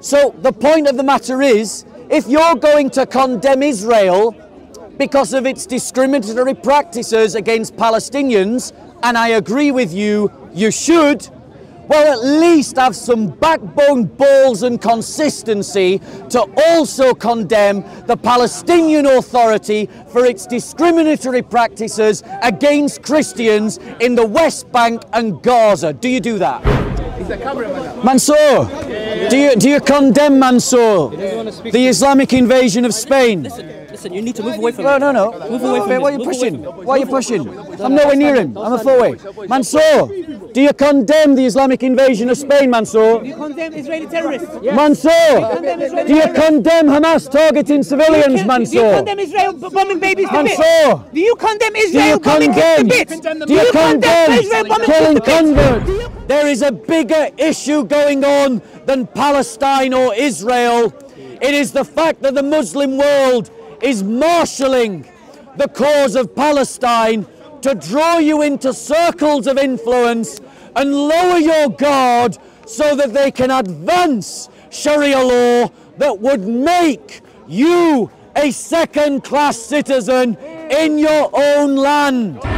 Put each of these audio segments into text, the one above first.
So the point of the matter is, if you're going to condemn Israel because of its discriminatory practices against Palestinians, and I agree with you, you should, well, at least have some backbone, balls, and consistency to also condemn the Palestinian Authority for its discriminatory practices against Christians in the West Bank and Gaza. Do you do that? Mansour, do you, do you condemn Mansour, the Islamic invasion of Spain? Listen, you need to move away from No, it. no, no. Move away from him. Why are you pushing? away. Why are you pushing? I'm nowhere near him. I'm a four way. Mansour, do you condemn the Islamic invasion of Spain, Mansour? Do you condemn Israeli terrorists. Mansour, do you condemn Hamas targeting civilians, Mansour? Do you condemn Israel b- bombing babies to Mansour. Do you condemn do you Israel bombing kids to condemn? bits? Do you condemn Israel bombing killing kids to bits? converts? There is a bigger issue going on than Palestine or Israel. It is the fact that the Muslim world is marshalling the cause of Palestine to draw you into circles of influence and lower your guard so that they can advance Sharia law that would make you a second class citizen in your own land.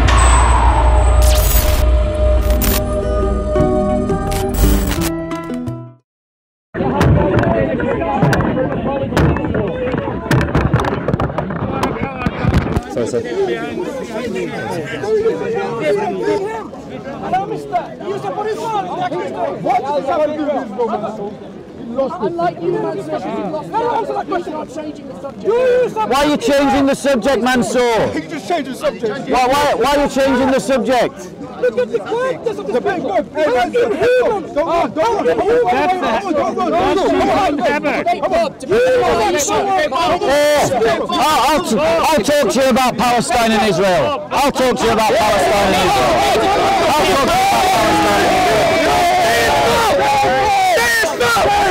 professor. Allow me, you support his What is happening? Why are you changing the subject, Mansour? You just change the subject. Why, why, why are you changing the subject? Look at the characters of the big book. Hey, man, don't run. Don't run. Don't run. Don't run. Oh, I'll, I'll, t- I'll talk to you about Palestine and Israel. I'll talk to you about Palestine and Israel. I'll talk to you about Palestine and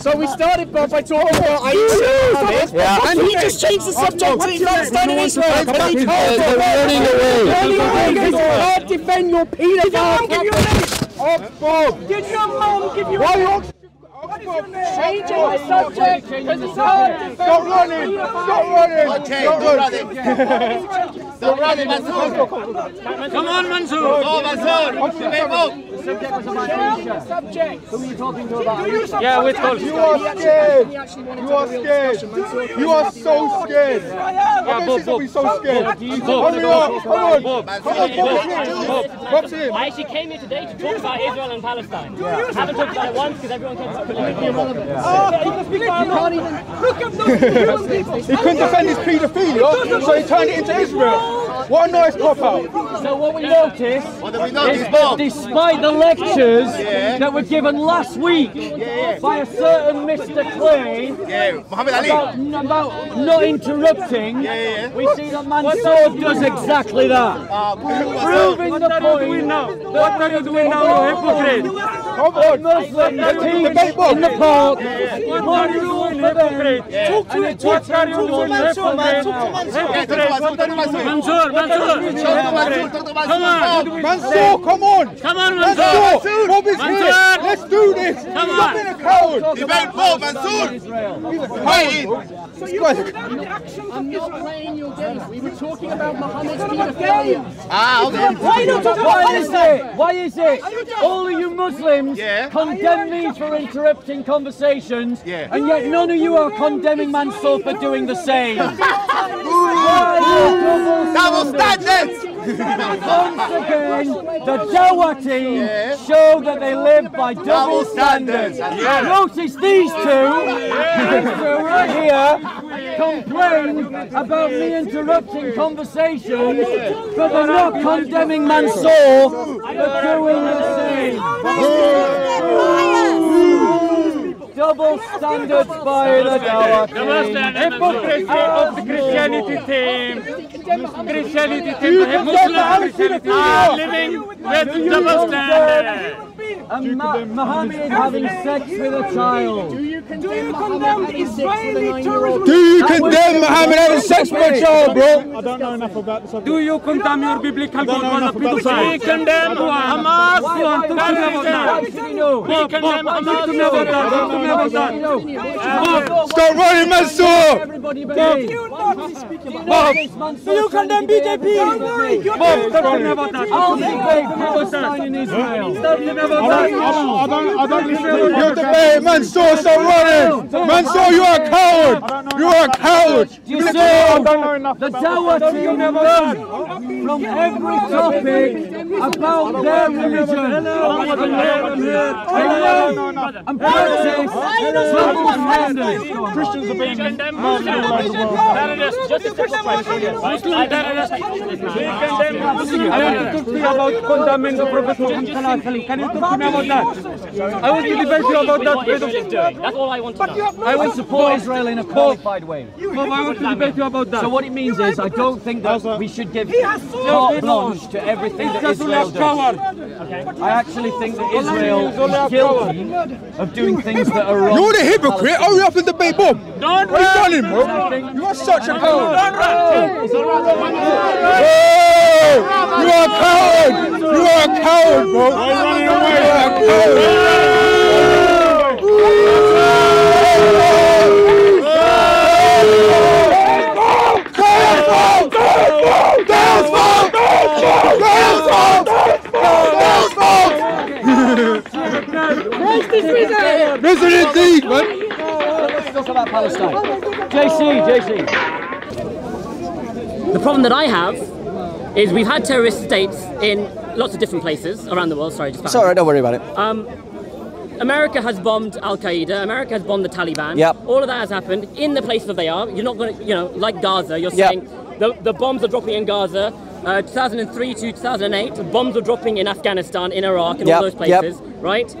So we started by, by talking about Aisha. Yeah. And he just changed the subject to Palestine and Israel. But he They're running away. can't can't defend your paedophile. Oh, Bob. Did your mom give you Why are you changing the subject? Because it's hard to Stop running! Stop running! Okay, Stop don't running! run it. Don't run it, Mansour. Come on, Mansour. Go, Mansour. Stay woke. Yeah, with calls. You are scared! You are scared! You are so scared! I don't see so scared! Hurry up! Come on! Come on, Bob's Bob's here! I actually came here today to talk about Israel and Palestine. I haven't talked about it once because everyone keeps politically irrelevant. He couldn't defend his paedophilia, so he turned it into Israel. What a nice cop out! So what we noticed What we know? is that despite the lectures that were given last week by a certain Mr. Clay Yeah, about, about not interrupting, yeah. we see that Mansour does exactly that. Uh, Proving the point What are you doing now, hypocrite? Come on! Muslim teach Debate, in the park What are you doing, hypocrite? Talk to it! Talk What are you doing, hypocrite? Hypocrite. Mansour, Mansour. Come on. Mansour, come on! Come on, Mansour! Mansour. Bob is here! Mansour. Let's do this! Come on. Stop on. being a coward! Debate Bob, Mansour. Fighting. I'm not playing your games. We were talking about Muhammad's paedophilia. Ah, okay. Why not talk about Why is Palestine? it? Why is it? All of you Muslims Yeah. condemn me for interrupting conversations, Yeah. and yet none of you are condemning Mansour for doing the same. Double standards. Once again, the Dawa team show that they live by double, Double standards. standards. Yeah. Notice these two, these two right here, complain about me interrupting conversations, but they're not condemning Mansour for doing the same. Double standards by the Dawa Double team. standard hypocrisy of the Christianity team. Christianity the Muslim Christianity living with double standard. And Ma- Mohammed having sex with a child. Do you condemn Muhammad having sex with a nine-year-old? Do you condemn Muhammad having sex with a child, bro? I don't know enough about the subject. Do you condemn your biblical God know was a enough about pedophile? We condemn Hamas. We want to Why condemn should that. we know? We condemn Hamas. Talk to me about that. Talk to me about that. Stop running, Mansour! Everybody behave. Bob, Do you condemn BJP? Don't worry. Bob, talk to me about that. I'll debate Palestine and Israel. You're debating, Mansour, stop running! Mansour, you are a coward! You are a coward! You I say don't know enough the Dawah team run from every topic about their religion and practice. Christians are being Muslim terrorists. Just a. Muslim terrorists. I want to talk to you about condemning the Prophet Muhammad Sallallahu Alaihi Wasallam. Can you talk to me about that? I want to debate you about that. What Israel is doing. That's all I want to know. I will support Israel in a qualified way. Bob, I want to debate you about that. So what it means is I don't think that we should give carte blanche to everything that Just Israel left does. coward. I actually think that Israel is guilty of doing things that are wrong. You're the hypocrite! Hurry up and debate, Bob! Don't What are you run. running, bro? You are such a coward! Don't run. Oh, you are a coward! You are a coward, bro! You are a coward! Listen indeed, man! Let's talk about Palestine. JC, JC. The problem that I have is we've had terrorist states in lots of different places around the world. Sorry, just It's alright, don't worry about it. America has bombed Al Qaeda. America has bombed the Taliban. Yep. All of that has happened in the places that they are. You're not going to, you know, like Gaza. You're Yep. saying the, the bombs are dropping in Gaza. Uh, 2003 to 2008, bombs were dropping in Afghanistan, in Iraq, and Yep, all those yep. places, right?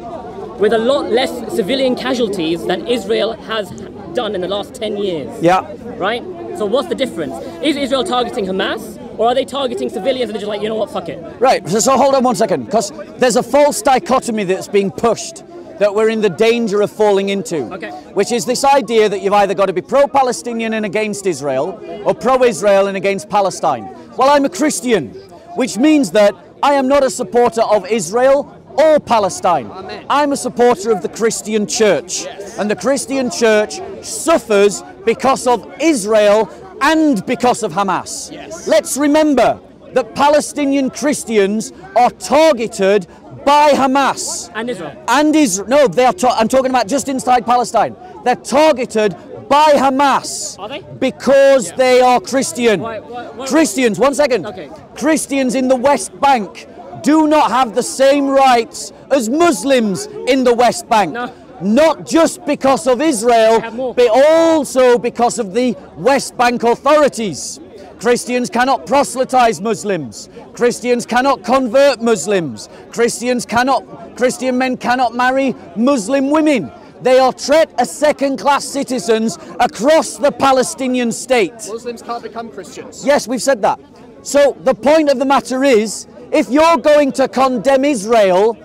With a lot less civilian casualties than Israel has done in the last 10 years. Yeah. Right? So what's the difference? Is Israel targeting Hamas, or are they targeting civilians and they're just like, you know what, fuck it? Right, so, so hold on one second, because there's a false dichotomy that's being pushed that we're in the danger of falling into. Okay. Which is this idea that you've either got to be pro Palestinian and against Israel, or pro Israel and against Palestine. Well, I'm a Christian, which means that I am not a supporter of Israel or Palestine. I'm a supporter of the Christian church. And the Christian church suffers because of Israel and because of Hamas. Let's remember that Palestinian Christians are targeted by Hamas And Israel. and Israel. No, they are. Ta- I'm talking about just inside Palestine. They're targeted by Hamas. Are they? Because they are Christian. Why- why- why- Christians. One second. Okay. Christians in the West Bank do not have the same rights as Muslims in the West Bank. No. Not just because of Israel, but also because of the West Bank authorities. Christians cannot proselytize Muslims. Christians cannot convert Muslims. Christians cannot, Christian men cannot marry Muslim women. They are treated as second class citizens across the Palestinian state. Muslims can't become Christians. Yes, we've said that. So the point of the matter is if you're going to condemn Israel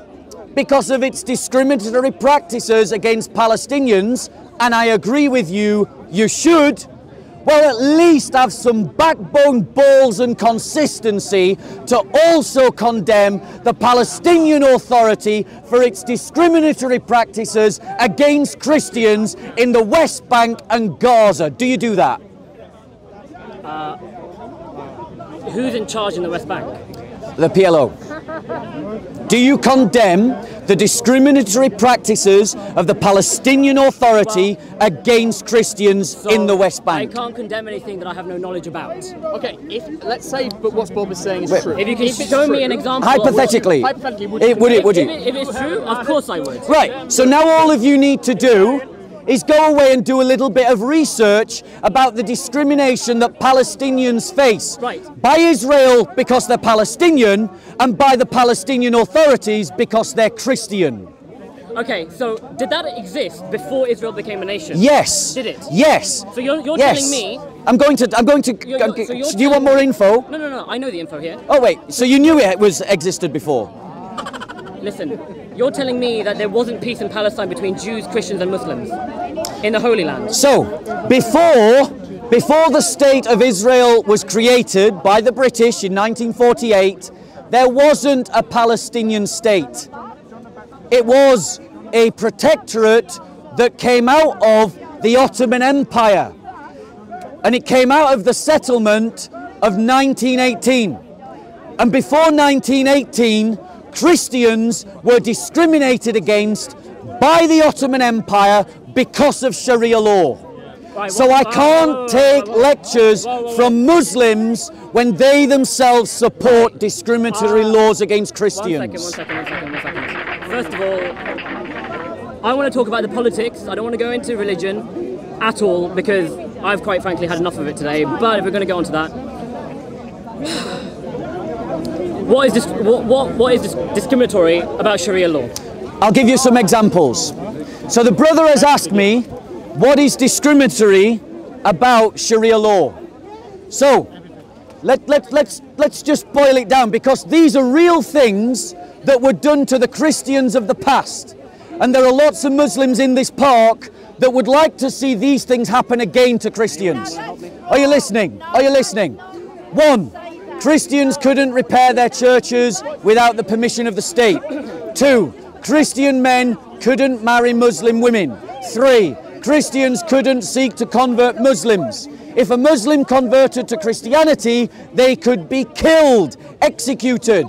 because of its discriminatory practices against Palestinians, and I agree with you, you should. Well, at least have some backbone, balls, and consistency to also condemn the Palestinian Authority for its discriminatory practices against Christians in the West Bank and Gaza. Do you do that? Uh, who's in charge in the West Bank? The PLO. Do you condemn the discriminatory practices of the Palestinian Authority against Christians So in the West Bank? I can't condemn anything that I have no knowledge about. Okay, if let's say, but what Bob is saying is Wait. true. If you can it's show me an example. of- Hypothetically, Hypothetically, would it, would it? Would If, you? it, if it's true, of course I would. Right. So now all of you need to do is go away and do a little bit of research about the discrimination that Palestinians face Right. by Israel because they're Palestinian and by the Palestinian authorities because they're Christian. Okay, so did that exist before Israel became a nation? Yes. Did it? Yes. So you're, you're yes. telling me. I'm going to. I'm going to. You're, you're, so you're do you want more info? No, no, no. I know the info here. Oh wait. So you knew it was existed before? Listen, You're telling me that there wasn't peace in Palestine between Jews, Christians, and Muslims in the Holy Land. So, before, before the state of Israel was created by the British in 1948, there wasn't a Palestinian state. It was a protectorate that came out of the Ottoman Empire. And it came out of the settlement of 1918. And before 1918, Christians were discriminated against by the Ottoman Empire because of Sharia law. Right, So I uh, can't whoa, whoa, take lectures from Muslims when they themselves support discriminatory uh, laws against One second, one Christians. second, one second, one second. First of all, I want to talk about the politics. I don't want to go into religion at all because I've quite frankly had enough of it today. But if we're going to go on to that, what is this? What, what, what is this discriminatory about Sharia law? I'll give you some examples. So the brother has asked me, what is discriminatory about Sharia law? So let, let, let's, let's just boil it down because these are real things that were done to the Christians of the past. And there are lots of Muslims in this park that would like to see these things happen again to Christians. Are you listening? Are you listening? One, Christians couldn't repair their churches without the permission of the state. Two, Christian men couldn't marry Muslim women. Three, Christians couldn't seek to convert Muslims. If a Muslim converted to Christianity, they could be killed, executed.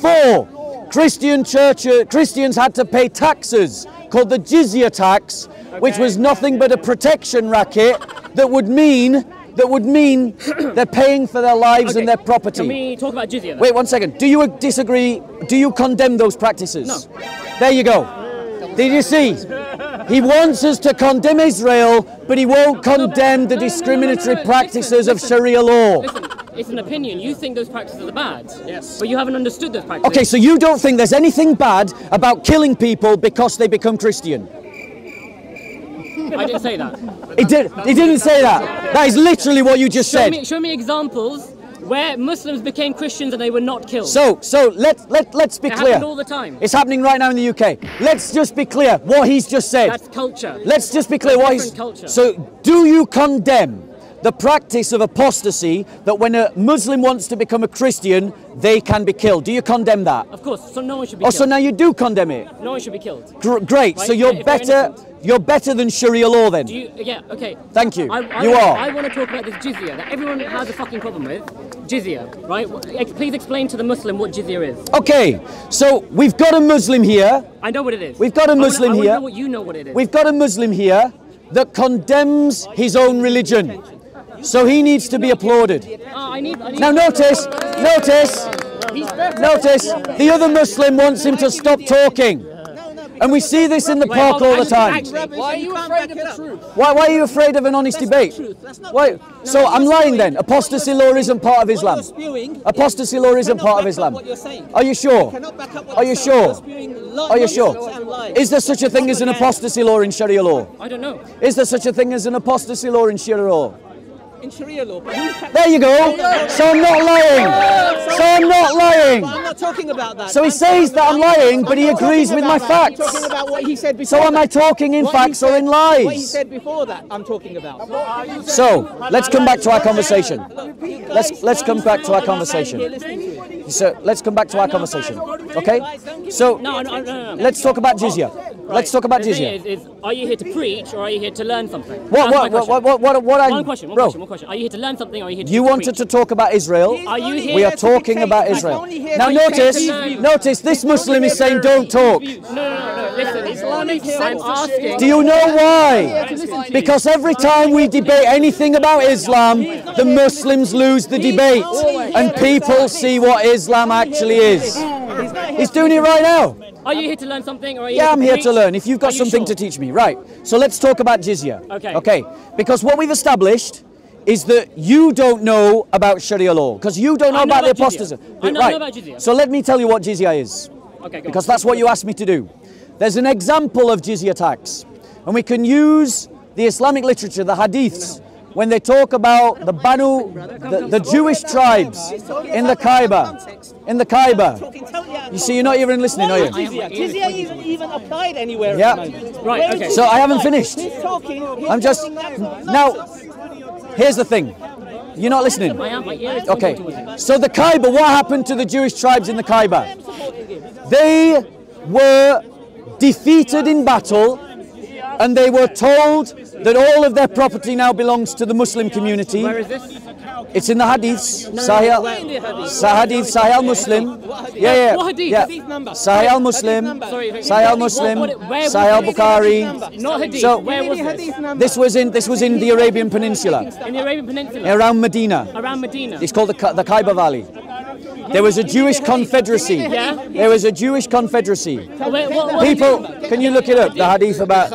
Four, Christian church, uh, Christians had to pay taxes called the jizya tax, which was nothing but a protection racket that would mean that would mean they're paying for their lives and their property. Can we talk about jizya? then? Wait one second. Do you disagree? Do you condemn those practices? No. There you go. Did you see? He wants us to condemn Israel, but he won't condemn the discriminatory no, no. practices of Sharia law. Listen, it's an opinion. You think those practices are bad. Yes. But you haven't understood those practices. Okay, so you don't think there's anything bad about killing people because they become Christian? I didn't say that. It did. He didn't say that. That is literally what you just Show said. me, show me examples where Muslims became Christians and they were not killed. So, so let let let's be it clear. all the time. It's happening right now in the UK. Let's just be clear what he's just said. That's culture. Let's just be clear what he's. Culture. So, do you condemn the practice of apostasy that when a Muslim wants to become a Christian, they can be killed? Do you condemn that? Of course. So no one should be Oh, killed. so now you do condemn it. no one should be killed. Gr- great. So you're if better. You're better than Sharia law then. Do you? Yeah. Okay. Thank you. I, I, You are. I want to talk about this jizya that everyone has a fucking problem with. Jizya, right? Please explain to the Muslim what jizya is. Okay. So we've got a Muslim here. I know what it is. We've got a Muslim I wanna here. know what you know what it is. We've got a Muslim here that condemns his own religion. So he needs to be applauded. Ah, I need. I need Now notice, notice, notice, the other Muslim wants him to stop talking. And we see this in the park all the time. actually- Why are you afraid of the truth? Why, why are you afraid of an honest debate? Why? So I'm lying then. Apostasy law isn't part of Islam. What you're spewing Apostasy law isn't part of Islam. You're you sure? Cannot back up what Are you're you saying. You're sure? Are you sure? Is there such a thing as an apostasy law in Sharia law? I don't know. Is there such a thing as an apostasy law in Sharia law? In Sharia law? But who's There you go. So I'm not lying. So I'm not lying. But I'm not talking about that. So he I'm says that I'm lying, but he agrees with my about that. I'm facts. about what he said before. So am I talking in What he facts or said- in What he lies? said before that, I'm talking about. So let's come back to our conversation. Let's let's come back to our conversation. So let's come back to our conversation. Okay? So let's talk about jizya. Let's talk about The thing jizya. Is, is, are you here to preach or are you here to learn something? What That's what what what what what, what I One question, one bro? question, one question. Are you here to learn something or are you here to You to wanted preach? to talk about Israel. Are you here We are talking about Israel. Now notice, notice this Muslim is saying don't talk. No, no, no, no. Listen, Islamic I'm asking. Do you know why? Because every time we debate anything about Islam, the Muslims lose the debate and people see what Islam actually is. He's doing it right now. Are you here to learn something or are you Yeah, I'm to here to learn. If you've got you something sure? to teach me, right. So let's talk about jizya. Okay. Okay. Because what we've established is that you don't know about Sharia law because you don't know know about the about jizya. apostasy. I know- right. know about jizya. So let me tell you what jizya is. Okay, go Because on. that's what you asked me to do. There's an example of jizya tax, and we can use the Islamic literature, the hadiths, when they talk about the Banu, the, the Jewish tribes in the Khyber, in the Khyber. You see, you're not even listening, are you? Jizya. Isn't even applied anywhere. Yeah. at the moment. Right, okay. So I haven't finished. I'm just now. Here's the thing. You're not listening. I am. My ear is Okay. pointing towards you. So the Khyber, what happened to the Jewish tribes in the Khyber? They were defeated in battle and they were told that all of their property now belongs to the Muslim community. Where is this? It's in the hadiths. no, Sahih, where in the hadith? Sahih, Sahih Muslim. Yeah, yeah. What hadith? yeah. Hadith number. Sahih Muslim. number. Sorry, Sahih Muslim. What- what- where was Sahih this? Bukhari. Not hadith. So- Where was Hadith this? number. This was in this was in the Arabian Peninsula, In the Arabian Peninsula. around Medina. Around Medina. It's called the, the Khyber Valley. There was a Jewish confederacy. Yeah. There was a Jewish confederacy. Wait, what, what People, can you look it up? The hadith about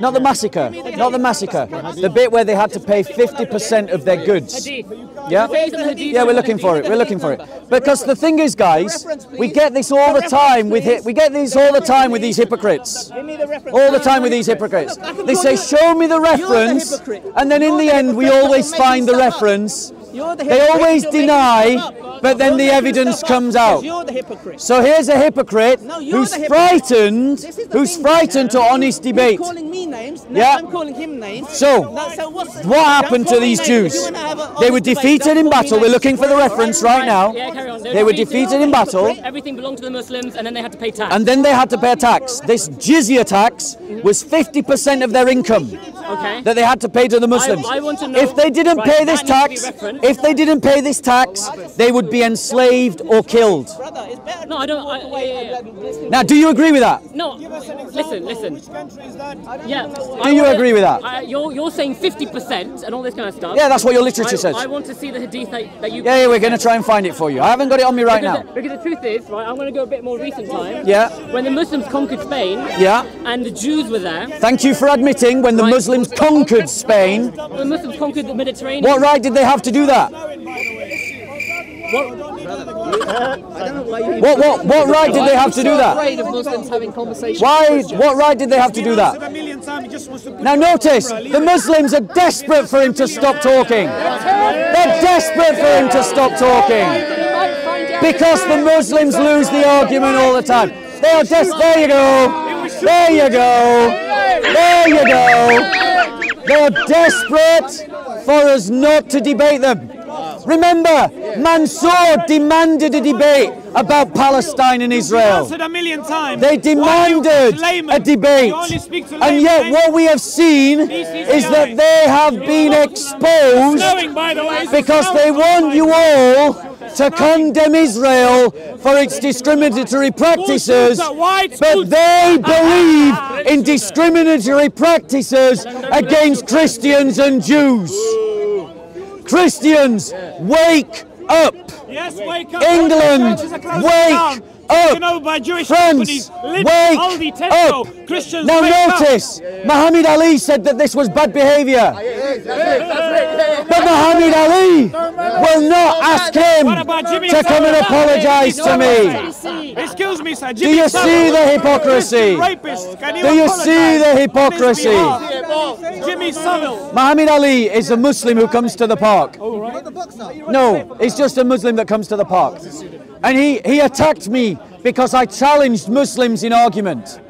not the massacre, not the massacre. The bit where they had to pay 50% of their goods. Yeah, yeah, we're looking for it. We're looking for it. Because the thing is, guys, we get this all the time with we get this all the time with these hypocrites. All the time with these hypocrites. They say, "Show me the reference," and then in the end, we always find the reference. You're the They always deny, up. but then the evidence comes out. You're the hypocrite. So here's a hypocrite No, who's frightened, This is the who's frightened to honest debate. Calling me names. Now Yeah. I'm calling him names. So, Now, so what's, What happened to these names. Jews? wanna have a They were honest debate, defeated in battle. We're looking for the reference right now. Yeah, carry on. They were defeated in battle, Everything belonged to the Muslims, and then they had to pay tax. and then they had to pay a tax. This jizya tax was 50% of their income okay. that they had to pay to the Muslims. I want to know- If they didn't Right, pay this tax, to be referenced. if they didn't pay this tax, they would be enslaved or killed. Brother, No, I don't- I- yeah, yeah. Now, do you agree with that? No, listen, listen. Yeah. Do you agree with that? I, you're, you're saying 50% and all this kind of stuff. Yeah, that's what your literature I, says. I want to see the hadith that, that you. Yeah, yeah, we're going to try and find it for you. I haven't got it on me right because, now. The, because the truth is, right, I'm going to go a bit more recent time. Yeah. When the Muslims conquered Spain Yeah. and the Jews were there, Thank you for admitting when the Right. Muslims conquered Spain. the Muslims conquered the Mediterranean. What right did they have to do that? What what what right did they have to do that? afraid of Muslims having conversations. Why what right did they have to do that? Now notice, the Muslims are desperate for him to stop talking. They're desperate for him to stop talking. Because the Muslims lose the argument all the time. They are des- there you go. There you go. There you go. They are desperate for us not to debate them. Remember, Mansour demanded a debate about Palestine and Israel. answered a million times. They demanded a debate. You only speak to And yet, eh? what we have seen is that they have been exposed Snowing, by the way. It's because they want you all to condemn Israel for its discriminatory practices, but they ah, ah, ah, believe in discriminatory practices against Christians and Jews. Christians, wake up! Yes, wake up. England, All the churches are closing wake up. Taken over by Jewish France, companies. Lidl, wake Aldi, Tesco. up! Christians, Now wake up. notice, Muhammad Ali said that this was bad behaviour. But Muhammad Ali will not ask him What about Jimmy to come and apologise to me. Excuse me, sir. Do you see the hypocrisy? Rapist. Can you Do you see the hypocrisy? Jimmy Savile. Muhammad Ali is a Muslim who comes to the park. Oh, no, he's just a Muslim that comes to the park. And he, he attacked me because I challenged Muslims in argument.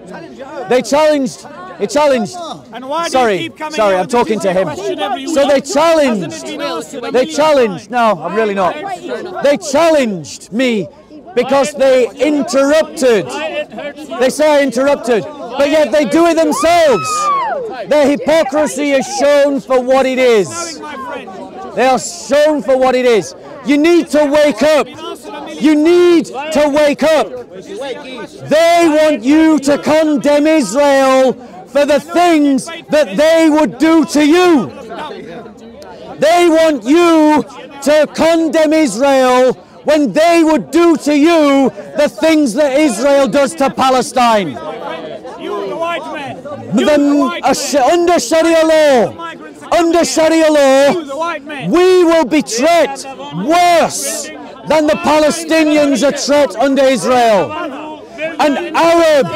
They challenged, he challenged. And why do Sorry, you keep coming sorry, I'm talking to him. So they challenged, Hasn't it been asked a they challenged, no, I'm really not. They challenged me because they interrupted. They say I interrupted, but yet they do it themselves. Their hypocrisy is shown for what it is. times, my friend. They are shown for what it is. You need to wake up. You need to wake up. They want you to condemn Israel for the things that they would do to you. They want you to condemn Israel when they would do to you the things that Israel does to Palestine. The uh, under Sharia law, under Sharia law, we will be treated worse than the Palestinians are treated under Israel. An Arab,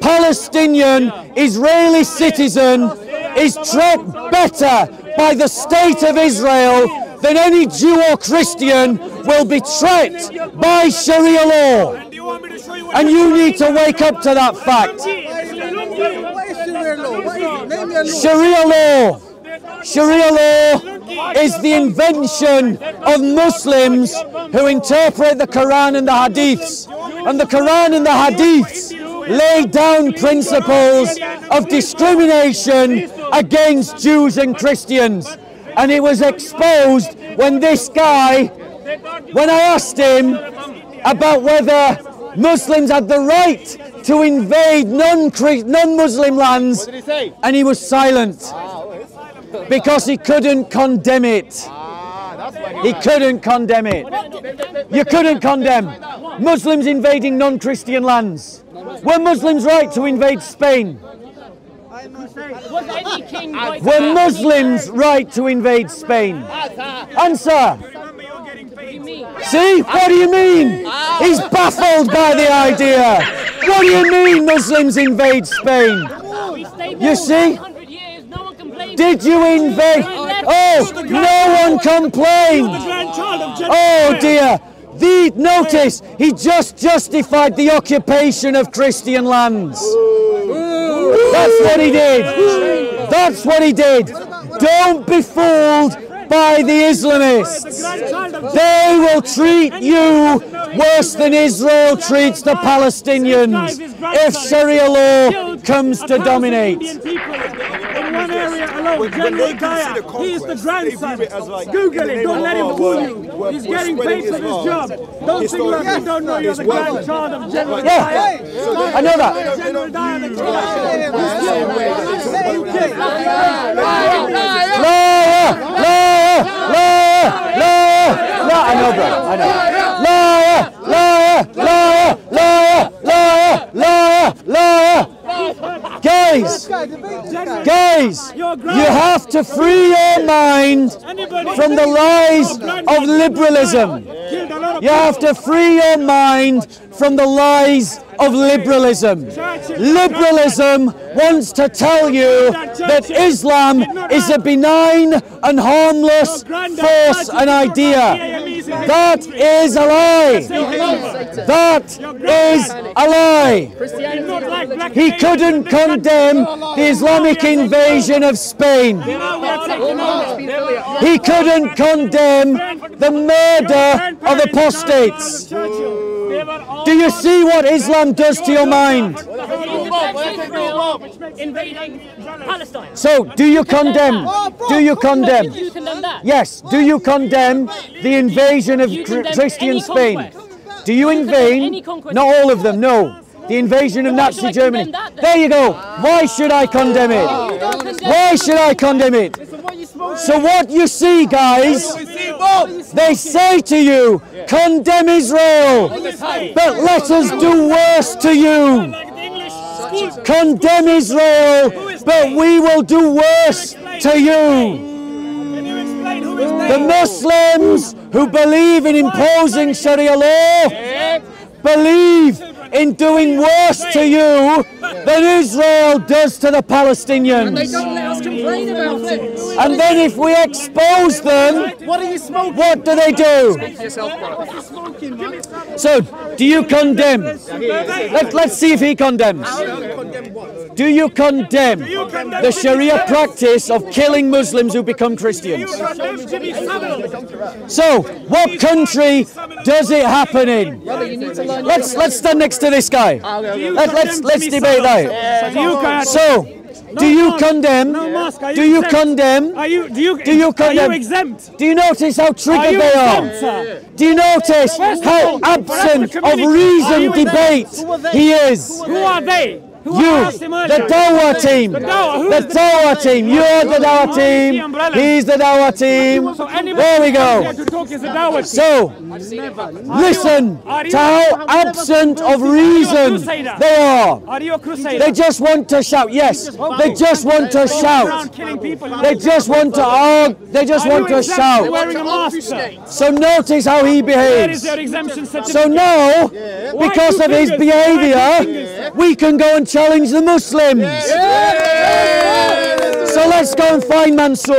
Palestinian, Israeli citizen is treated better by the state of Israel, than any Jew or Christian will be treated by Sharia law. And you need to wake up to that fact. Sharia law. Sharia law is the invention of Muslims who interpret the Quran and the Hadiths. And the Quran and the Hadiths lay down principles of discrimination against Jews and Christians. And it was exposed when this guy, when I asked him about whether Muslims had the right to invade non-Muslim lands, What did he say? and he was silent ah, oh, because he couldn't condemn it. Ah. He couldn't condemn it. You couldn't condemn Muslims invading non-Christian lands. Were Muslims right to invade Spain? Were Muslims right to invade Spain? Answer. See? What do you mean? He's baffled by the idea. What do you mean Muslims invade Spain? You see? 100 years, no one complained. Did you invade? Oh, no one complained. Oh dear. The, notice, he just justified the occupation of Christian lands. That's what he did. That's what he did. Don't be fooled by the Islamists. They will treat you worse than Israel treats the Palestinians if Sharia law comes to dominate. In one area alone, General Dyer, he is the grandson. Google it, don't let him fool you. He's getting paid for his job. Don't think like you don't know you're the grandchild of General Yeah, Dyer. I know that. General Dyer, the king. Liar! Liar! Liar! Liar! Liar! I know, bro. I know. Liar! Liar! Liar! Liar! Liar! Liar! Liar! Guys, guys, you have to free your mind from the lies of liberalism. You have to free your mind from the lies of liberalism. Liberalism wants to tell you that Islam is a benign and harmless force and idea. That is a lie. That is a lie. He couldn't condemn the Islamic invasion of Spain. He couldn't condemn the murder of apostates. Do you see what Islam does to your mind? Invading Palestine. So, do you condemn? Do you condemn? You condemn that? Yes. Do you condemn the invasion of You Chr- Christian Spain? Do you You condemn invade? Not all of them. No. The invasion of Nazi Germany. that? There you go. Why should I condemn it? Why should I condemn it? So what you see, guys, they say to you, condemn Israel, but let us do worse to you. Condemn Israel, but we will do worse to you. The Muslims who believe in imposing Sharia law believe in doing worse to you than Israel does to the Palestinians. Don't let us complain about it. And then if we expose them, What are you smoking? what do they do? So, do you condemn? Let, let's see if he condemns. Do you condemn the Sharia practice of killing Muslims who become Christians? So, what country does it happen in? Let's let's stand next to this guy. Let, let's let's debate that. So, do you condemn? Do you condemn? Are you, do you, Do you are condemn? you exempt? Do you notice how Are triggered you they exempt, are? sir? Do you notice how absent of community, are reasoned you exempt? debate he is? Who are they? Who You, the Arshad? Dawah team, The Dawah, who the is the- Dawah team. You're the Dawah Who is the team. He's the Dawah team. There we who comes here go. to talk is a Dawah team. So, listen Are to how absent of reason they are. Are you a crusader? They just want to shout. Yes, they just want to shout. They just want to argue. They just want to shout. for wearing a mask, sir? So notice how he behaves. your exemption certificate? So now, because of his fingers? Why two behaviour, fingers? we can go and challenge the Muslims. So let's go and find Mansour.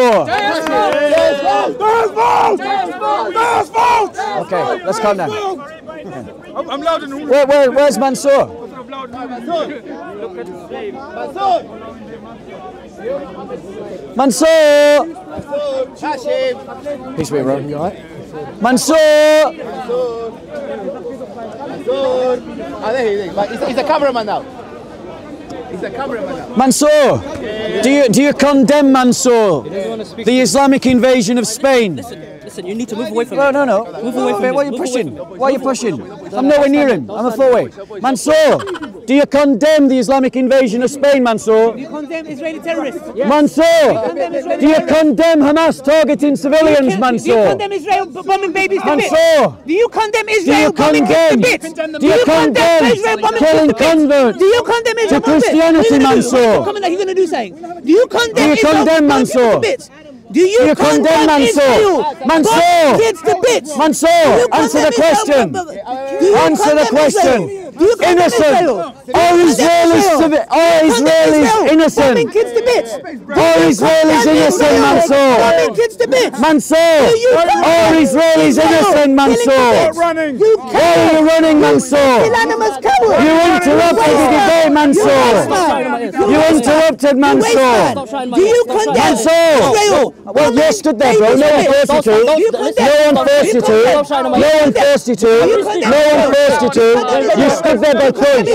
Okay, let's calm down. I'm, I'm loud in the room. Where, where, where's Mansour? Mansour! Peace be bro. You alright? Mansour! Ah, there he is. But he's, he's a cameraman now. He's a cameraman now. Mansour! Do you, do you condemn Mansour? The Islamic invasion of Spain? Listen, you need to move away from No, it. no, no. Move away from him. Why are you pushing? from. Why are you pushing? I'm nowhere near him. I'm a four way. Mansour, do you condemn the Islamic invasion of Spain, Mansour? Do You condemn Israeli terrorists. Mansour, do you condemn Hamas targeting civilians, Mansour? Do you condemn Israel bombing babies to bits? Mansour, Do you condemn Israel you bombing kids to condemn? bits? Do you condemn Israel bombing killing kids to bits? converts? Do you condemn Israel bombing kids? Christianity, What are you gonna do? Mansour? Comment you're going to do something. Do you condemn Israel bombing kids to bits? Do you, you condemn Mansour? Israel Mansour! kids to bits? Mansour, answer the question. Do you Answer the question. Do you Innocent. Israel? Do you Are Israelis Israel? civi- are Do you condemn Israelis innocent? Bombing kids to bits. Are Israelis innocent, Mansour? Kids to bits. Mansour, Do you are Israelis innocent, Mansour? kids? running. You Why are you running, Mansour? You interrupted the debate, Mansour. You interrupted Mansour. Do you condemn Mansour. Israel? Well, you stood there, bro. No one forced you to. No one forced you to. No one forced you to. No one forced you to. You stood there by choice.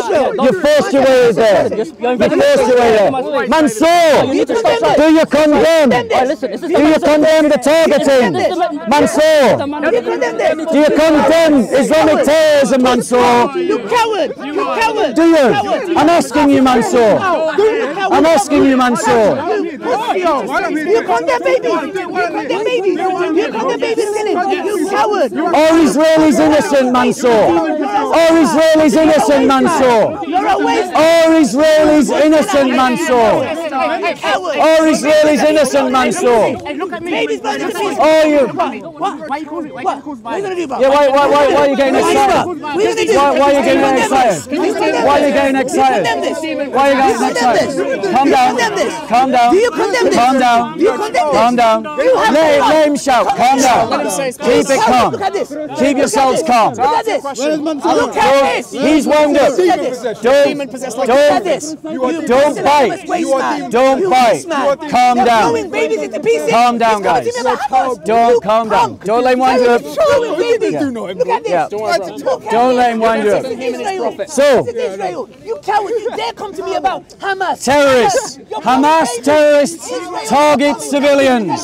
You forced your way there. You forced your way there. Mansour, do you condemn? Do you condemn the targeting? Mansour, You do you condemn Islamic terrorism, Mansour? You coward. You coward. Do you? I'm asking you, Mansour. I'm asking you, Mansour. You condemn babies. You condemn babies. You condemn babies killing. You coward. Are Israelis innocent, Mansour? Are Israelis innocent, Mansour? You're a waste. Are Israelis innocent, Mansour? You coward. Are Israelis innocent, Mansour? Babies burning to pieces. Are you? What? What? What are you gonna do about? Yeah, why, why, why, why are you getting What are you excited? gonna do? What are you gonna do? Why, why are you You getting condemn excited? this. You condemn Why are you this. getting You excited? condemn this. Why are you Do getting condemn excited? this? Calm Do you down. condemn this? Calm down. Do you condemn this? Calm down. Do you condemn this? Calm down. You have Let, to- let him shout. Calm down. Keep it calm. Look at this. Keep yourselves calm. Look at this. Look Don't- at this. He's wound up. Look at this. Don't, Look at this. don't, don't bite. Wasteman. Don't You bite. Calm You're down. throwing babies into pieces. Calm down, guys. to me about Hamas. Don't calm down. Don't let him wind you up. You're throwing babies. Yeah. Look at this. Yeah. Look at Don't let this. him wind you up. This is Israel. So- This is Israel. You coward. You dare come to me about Hamas. Terrorists. Hamas terrorists target civilians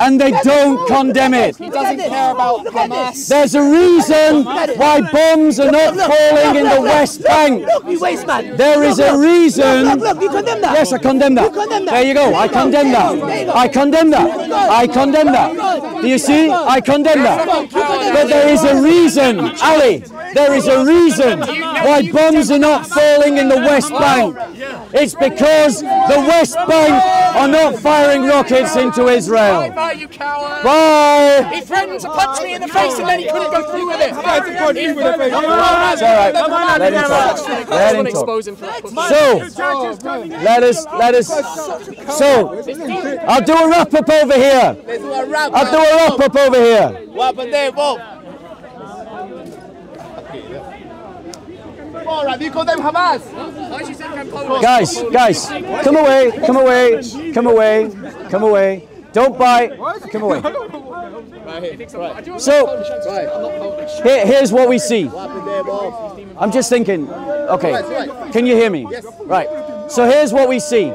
and they don't condemn it. He doesn't care about Hamas. There's a reason why bombs are not falling in the West Bank. Look, you waste man. There is a reason. Look, look, you condemn that. Yes, I condemn that. Condemn that. There you go. I condemn that. I condemn that. I condemn that. Do you see? I condemn that. But there is a reason, Ali. There is a reason why bombs are not falling in the West Bank. It's because the West Bank are not firing rockets into Israel. Bye, you coward. Bye. He threatened to punch me in the face and then he couldn't go through with it. Tried to punch me with a. It's all right. Let him talk. Let him talk. Expose him for that. So, let us, let us. So, I'll do a wrap up over here. I'll do a wrap up over here. Right, you call them Hamas? Guys, guys, come away, come away, come away, come away. Don't bite. Come away. So, here- here's what we see. I'm just thinking. Okay, can you hear me? Right. So here's what we see.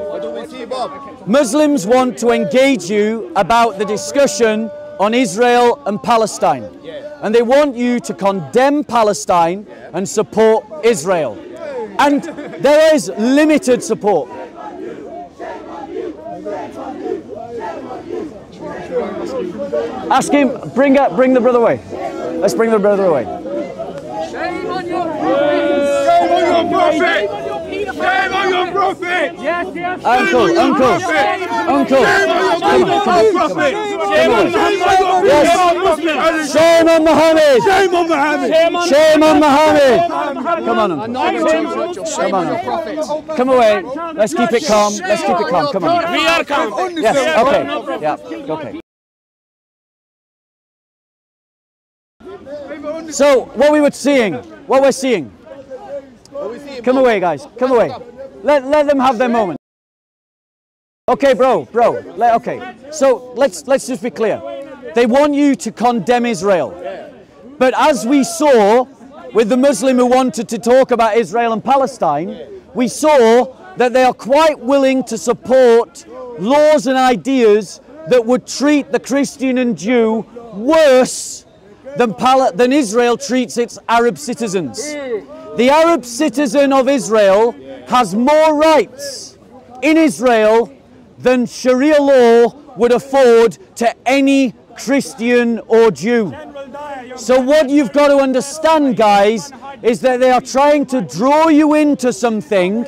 Muslims want to engage you about the discussion on Israel and Palestine. And they want you to condemn Palestine and support Israel. And there is limited support. Ask him, bring up, bring the brother away. Let's bring the brother away. Shame on your prophet! Shame on your prophet! Uncle, uncle, uncle. Come on, come on, come on. Yes. Shame on Muhammad. Shame on Muhammad. Shame on Muhammad. Come on. Come on. Come away. Let's keep it calm. Let's keep it calm. Come on. We are calm. Yes. Okay. Yeah. Okay. So what we were seeing, what we're seeing. Come away, guys. Come away. Let let them have their moment. Okay, bro, bro. Let, okay. So let's let's just be clear. They want you to condemn Israel, but as we saw with the Muslim who wanted to talk about Israel and Palestine, we saw that they are quite willing to support laws and ideas that would treat the Christian and Jew worse than, Pal- than Israel treats its Arab citizens. The Arab citizen of Israel has more rights in Israel than Sharia law would afford to any Christian or Jew. So, what you've got to understand, guys, is that they are trying to draw you into something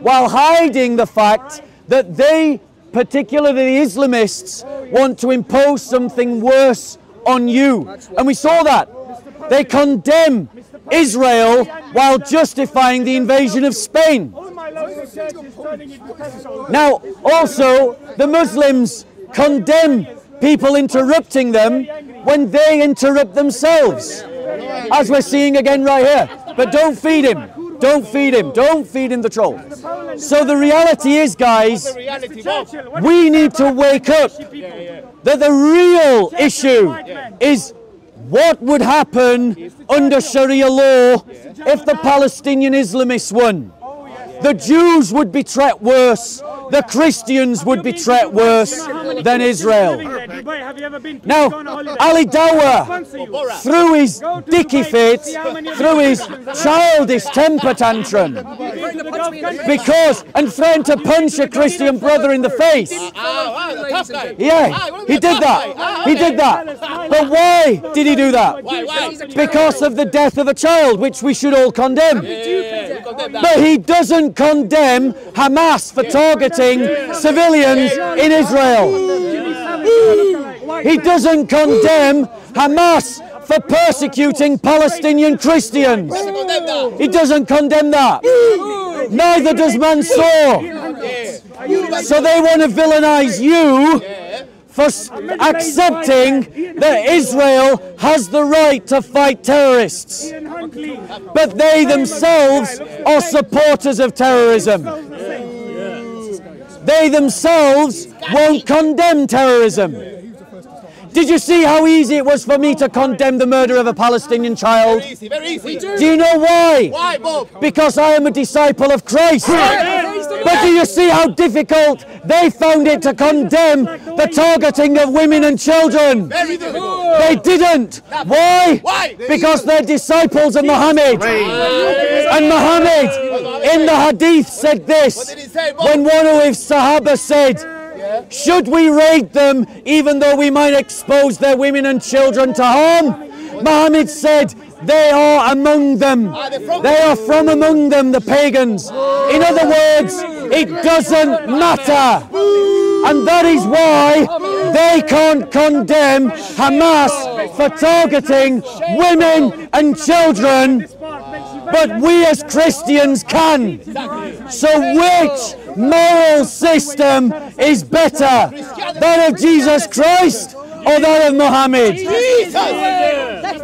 while hiding the fact that they, particularly the Islamists, want to impose something worse on you. And we saw that. They condemn Israel while justifying the invasion of Spain. Now, also, the Muslims condemn people interrupting them when they interrupt themselves, as we're seeing again right here. But don't feed him. Don't feed him. Don't feed him the troll. So the reality is, guys, we need to wake up that the real issue is what would happen under Sharia law if the Palestinian Islamists won. The Jews would be treated worse. The Christians would be treated worse than Israel. Now, Ali Dawah, through his dicky fit, through his childish temper tantrum, because, and threatened to punch a Christian brother in the face. Ah, ah, ah, yeah, he did that. He did that. But why did he do that? Because of the death of a child, which we should all condemn. But he doesn't condemn Hamas for targeting civilians in Israel. He doesn't condemn Hamas for persecuting Palestinian Christians. He doesn't condemn that. Neither does Mansour. So they want to villainize you for accepting that Israel has the right to fight terrorists. But they themselves are supporters of terrorism. They themselves won't condemn terrorism. Did you see how easy it was for me to condemn the murder of a Palestinian child? Very easy, very easy. Do you know why? Why, Bob? Because I am a disciple of Christ. But do you see how difficult they found it to condemn the targeting of women and children? Very difficult. They didn't. Why? Why? Because they're disciples of Muhammad. And Muhammad in the hadith said this did he say, Bob? when one of his Sahaba said, Should we raid them even though we might expose their women and children to harm? Muhammad said, They are among them. They are from among them, the pagans. In other words, it doesn't matter. And that is why they can't condemn Hamas for targeting women and children, but we as Christians can. So which moral system is better? That of Jesus Christ or that of Muhammad? Jesus! Let's